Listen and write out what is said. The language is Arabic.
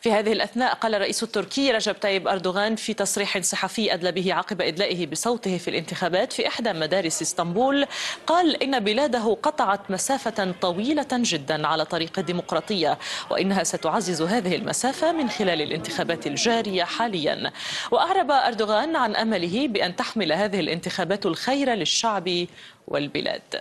في هذه الأثناء قال الرئيس التركي رجب طيب أردوغان في تصريح صحفي أدلى به عقب إدلائه بصوته في الانتخابات في إحدى مدارس إسطنبول. قال إن بلاده قطعت مسافة طويلة جدا على طريق الديمقراطية وإنها ستعزز هذه المسافة من خلال الانتخابات الجارية حاليا. وأعرب أردوغان عن أمله بأن تحمل هذه الانتخابات الخير للشعب والبلاد.